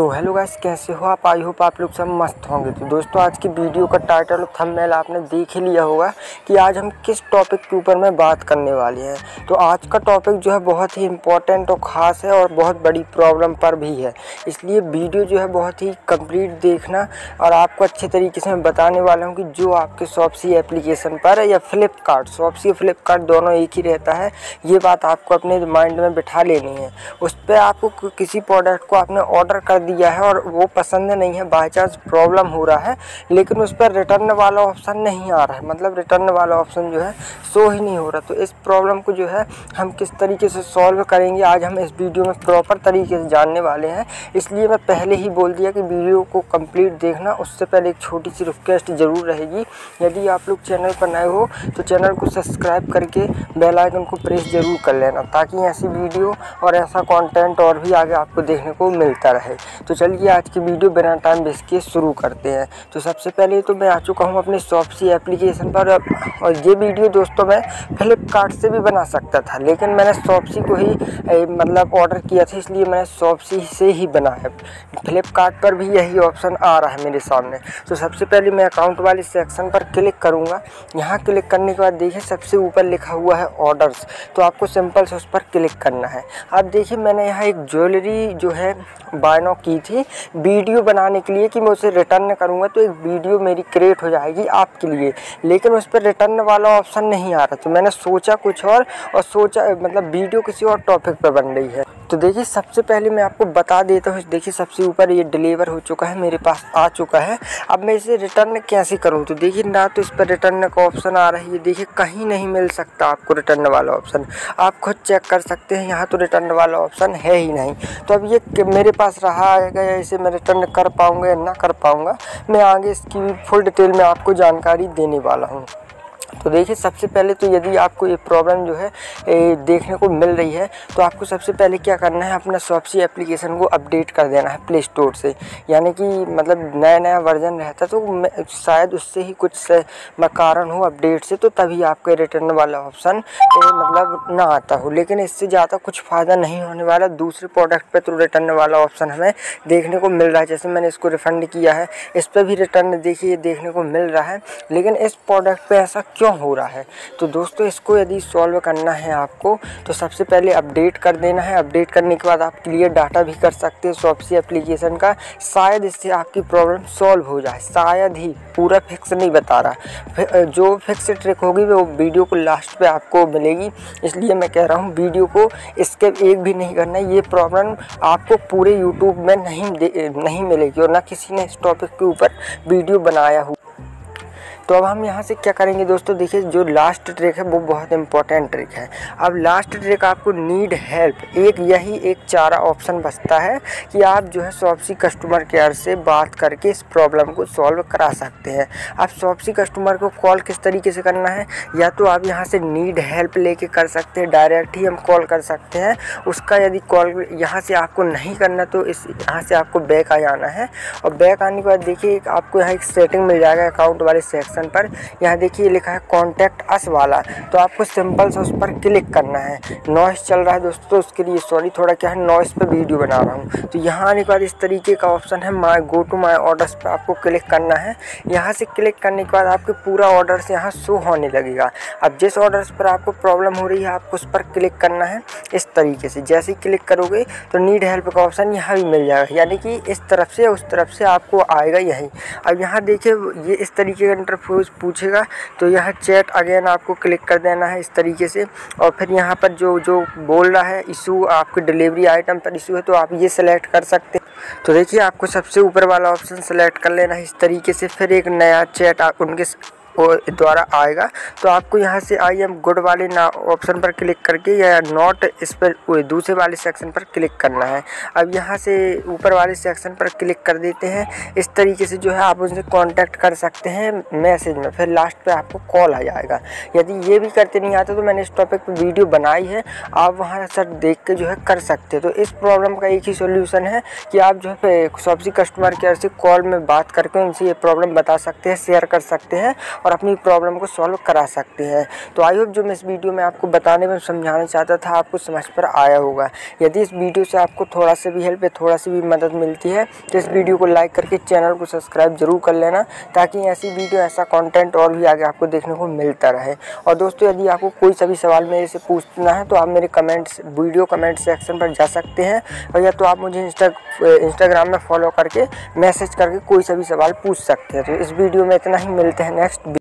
तो hello guys कैसे हो आप? आई होप आप लोग सब मस्त होंगे। तो दोस्तों, आज की वीडियो का टाइटल और थंबनेल आपने देख ही लिया होगा कि आज हम किस टॉपिक के ऊपर में बात करने वाले हैं। तो आज का टॉपिक जो है बहुत ही इम्पोर्टेंट और ख़ास है और बहुत बड़ी प्रॉब्लम पर भी है। इसलिए वीडियो जो है बहुत ही कंप्लीट देखना और आपको अच्छे तरीके से मैं बताने वाला हूँ कि जो आपके शॉपसी एप्लीकेशन पर है या फ्लिपकार्ट शॉपसी या फ्लिपकार्ट दोनों एक ही रहता है, ये बात आपको अपने माइंड में बिठा लेनी है। उस पर आपको किसी प्रोडक्ट को आपने ऑर्डर कर दिया है और वो पसंद नहीं है बाई चांस प्रॉब्लम हो रहा है, लेकिन उस पर रिटर्न वाला ऑप्शन नहीं आ रहा है। मतलब रिटर्न वाला ऑप्शन जो है शो ही नहीं हो रहा। तो इस प्रॉब्लम को जो है, हम किस तरीके से सॉल्व करेंगे, आज हम इस वीडियो में प्रॉपर तरीके से जानने वाले हैं। इसलिए मैं पहले ही बोल दिया कि वीडियो को कंप्लीट देखना, उससे पहले एक छोटी सी रिक्वेस्ट ज़रूर रहेगी। यदि आप लोग चैनल पर नए हो तो चैनल को सब्सक्राइब करके बेल आइकन को प्रेस ज़रूर कर लेना, ताकि ऐसी वीडियो और ऐसा कंटेंट और भी आगे आपको देखने को मिलता रहे। तो चलिए आज की वीडियो बिना टाइम वेस्ट के शुरू करते हैं। तो सबसे पहले तो मैं आ चुका हूँ अपने शॉपसी एप्लीकेशन पर और ये वीडियो दोस्तों मैं फ्लिपकार्ट से भी बना सकता था, लेकिन मैंने शॉपसी को ही मतलब ऑर्डर किया था, इसलिए मैंने शॉपसी से ही बना है। फ्लिपकार्ट पर भी यही ऑप्शन आ रहा है मेरे सामने। तो सबसे पहले मैं अकाउंट वाले सेक्शन पर क्लिक करूँगा। यहाँ क्लिक करने के बाद देखिए सबसे ऊपर लिखा हुआ है ऑर्डर्स तो आपको सिंपल से उस पर क्लिक करना है। अब देखिए मैंने यहाँ एक ज्वेलरी जो है बायनो की थी वीडियो बनाने के लिए कि मैं उसे रिटर्न करूँगा तो एक वीडियो मेरी क्रिएट हो जाएगी आपके लिए। लेकिन उस पर रिटर्न वाला ऑप्शन नहीं आ रहा तो मैंने सोचा कुछ और और सोचा मतलब वीडियो किसी और टॉपिक पर बन रही है। तो देखिए, सबसे पहले मैं आपको बता देता हूँ, देखिए, सबसे ऊपर ये डिलीवर हो चुका है, मेरे पास आ चुका है। अब मैं इसे रिटर्न कैसे करूँ? तो देखिए, ना तो इस पर रिटर्न का ऑप्शन आ रहा है, देखिए, कहीं नहीं मिल सकता आपको रिटर्न वाला ऑप्शन आप खुद चेक कर सकते हैं, यहाँ तो रिटर्न वाला ऑप्शन है ही नहीं। तो अब ये मेरे पास रहा है इसे मैं रिटर्न कर पाऊँगा या ना कर पाऊँगा, मैं आगे इसकी फुल डिटेल में आपको जानकारी देने वाला हूँ। तो देखिए सबसे पहले तो यदि आपको ये प्रॉब्लम जो है ए, देखने को मिल रही है तो आपको सबसे पहले क्या करना है अपना शॉपसी एप्लीकेशन को अपडेट कर देना है प्ले स्टोर से। यानी कि मतलब नया नया वर्जन रहता तो शायद उससे ही कुछ कारण हो अपडेट से तो तभी आपके रिटर्न वाला ऑप्शन मतलब ना आता हो। लेकिन इससे ज़्यादा कुछ फ़ायदा नहीं होने वाला दूसरे प्रोडक्ट पर तो रिटर्न वाला ऑप्शन हमें देखने को मिल रहा है। जैसे मैंने इसको रिफ़ंड किया है इस पर भी रिटर्न देखिए देखने को मिल रहा है। लेकिन इस प्रोडक्ट पर ऐसा क्यों हो रहा है? तो दोस्तों, इसको यदि सॉल्व करना है आपको तो सबसे पहले अपडेट कर देना है। अपडेट करने के बाद आप क्लियर डाटा भी कर सकते हैं शॉपसी एप्लीकेशन का। शायद इससे आपकी प्रॉब्लम सॉल्व हो जाए। शायद ही पूरा फिक्स नहीं बता रहा। जो फिक्स ट्रिक होगी, वो वीडियो को लास्ट पे आपको मिलेगी। इसलिए मैं कह रहा हूँ वीडियो को इसके एक भी नहीं करना। ये प्रॉब्लम आपको पूरे यूट्यूब में नहीं नहीं मिलेगी और ना किसी ने इस टॉपिक के ऊपर वीडियो बनाया हुआ तो अब हम यहाँ से क्या करेंगे दोस्तों? देखिए, जो लास्ट ट्रिक है, वो बहुत इंपॉर्टेंट ट्रिक है। अब लास्ट ट्रिक आपको नीड हेल्प एक यही एक चारा ऑप्शन बचता है कि आप जो है शॉपसी कस्टमर केयर से बात करके इस प्रॉब्लम को सॉल्व करा सकते हैं। आप शॉपसी कस्टमर को कॉल किस तरीके से करना है? या तो आप यहाँ से नीड हेल्प लेके कर सकते हैं डायरेक्ट ही हम कॉल कर सकते हैं। उसका यदि कॉल यहाँ से आपको नहीं करना तो इस यहाँ से आपको बैक आ जाना है। और बैक आने के बाद देखिए आपको यहाँ एक सेटिंग मिल जाएगा अकाउंट वाले सेक्शन ऑप्शन पर। यहाँ देखिए लिखा है कॉन्टैक्ट अस वाला। तो आपको सिंपल से उस पर क्लिक करना है। नॉइस चल रहा है दोस्तों तो उसके लिए सॉरी थोड़ा क्या है नॉइस पर वीडियो बना रहा हूँ। तो यहाँ आने के बाद इस तरीके का ऑप्शन है माई गो टू माई ऑर्डर्स पर आपको क्लिक करना है। यहाँ से क्लिक करने के बाद आपके पूरा ऑर्डर्स यहाँ शो होने लगेगा। अब जिस ऑर्डर्स पर आपको प्रॉब्लम हो रही है, आपको उस पर क्लिक करना है, इस तरीके से। जैसे ही क्लिक करोगे तो नीड हेल्प का ऑप्शन यहाँ भी मिल जाएगा। यानी कि इस तरफ़ से, उस तरफ़ से आपको आएगा यही। अब यहाँ देखिए, ये इस तरीके का इंटरफेस पूछेगा तो यह चैट अगेन आपको क्लिक कर देना है इस तरीके से। और फिर यहाँ पर जो जो बोल रहा है इशू आपके डिलीवरी आइटम पर इशू है तो आप ये सिलेक्ट कर सकते हैं। तो देखिए, आपको सबसे ऊपर वाला ऑप्शन सेलेक्ट कर लेना है इस तरीके से। फिर एक नया चैट आप उनके द्वारा आएगा। तो आपको यहाँ से आई एम गुड वाले ना ऑप्शन पर क्लिक करके या नॉट इस पर दूसरे वाले सेक्शन पर क्लिक करना है। अब यहाँ से ऊपर वाले सेक्शन पर क्लिक कर देते हैं। इस तरीके से जो है आप उनसे कांटेक्ट कर सकते हैं मैसेज में, फिर लास्ट पे आपको कॉल आ जाएगा। यदि ये भी करते नहीं आते तो मैंने इस टॉपिक पर वीडियो बनाई है, आप वहाँ सर देख के जो है कर सकते हैं। तो इस प्रॉब्लम का एक ही सोल्यूशन है कि आप जो है सॉपसी कस्टमर केयर से कॉल में बात करके उनसे ये प्रॉब्लम बता सकते हैं, शेयर कर सकते हैं। और और अपनी प्रॉब्लम को सॉल्व करा सकते हैं। तो आई होप जो मैं इस वीडियो में आपको बताने में समझाना चाहता था, आपको समझ पर आया होगा। यदि इस वीडियो से आपको थोड़ा सा भी हेल्प या थोड़ा सी भी मदद मिलती है तो इस वीडियो को लाइक करके चैनल को सब्सक्राइब ज़रूर कर लेना, ताकि ऐसी वीडियो ऐसा कॉन्टेंट और भी आगे आपको देखने को मिलता रहे। और दोस्तों, यदि आपको कोई सभी सवाल मेरे से पूछना है तो आप मेरे कमेंट्स वीडियो कमेंट सेक्शन पर जा सकते हैं। और या तो आप मुझे इंस्टा इंस्टाग्राम में फॉलो करके मैसेज करके कोई सभी सवाल पूछ सकते हैं। तो इस वीडियो में इतना ही, मिलते हैं नेक्स्ट